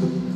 Música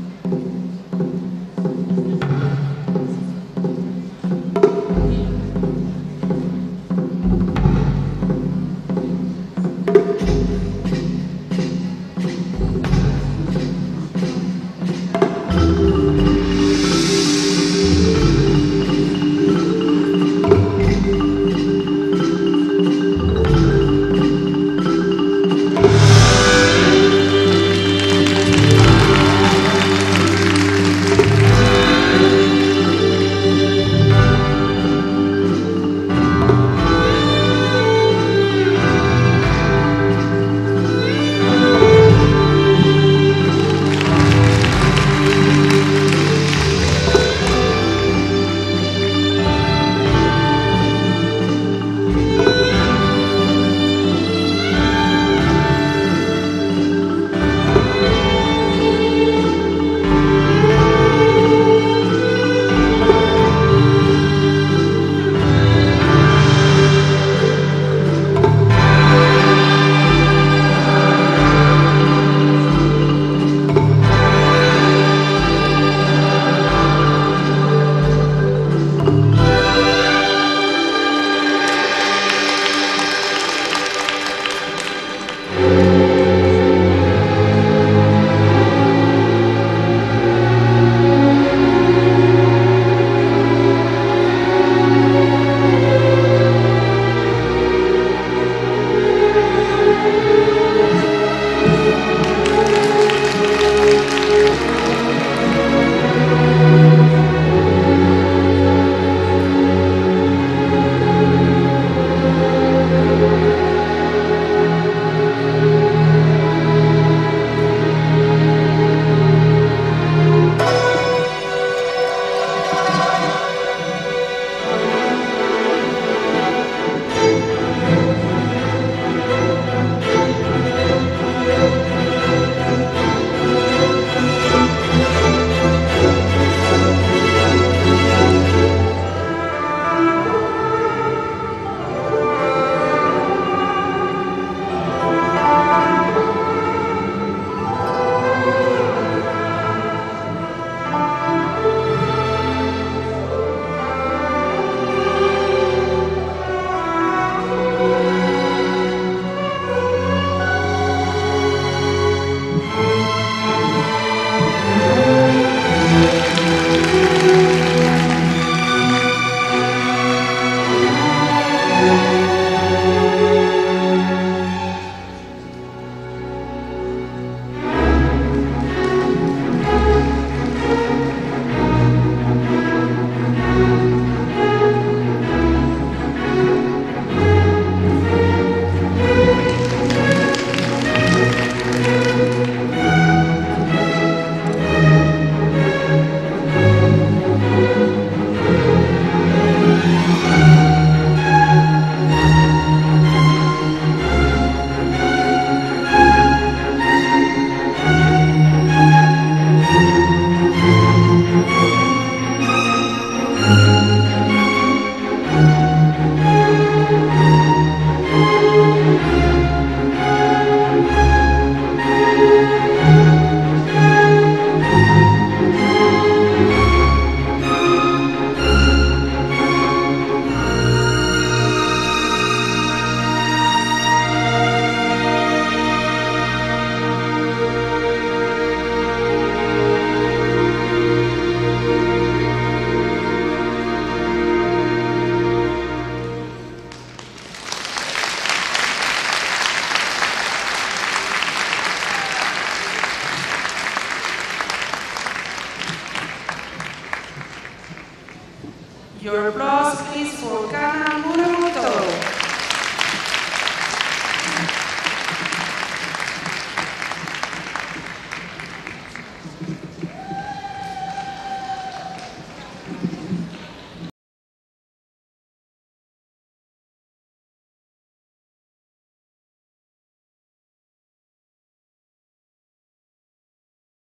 Your applause, please, for Muramura.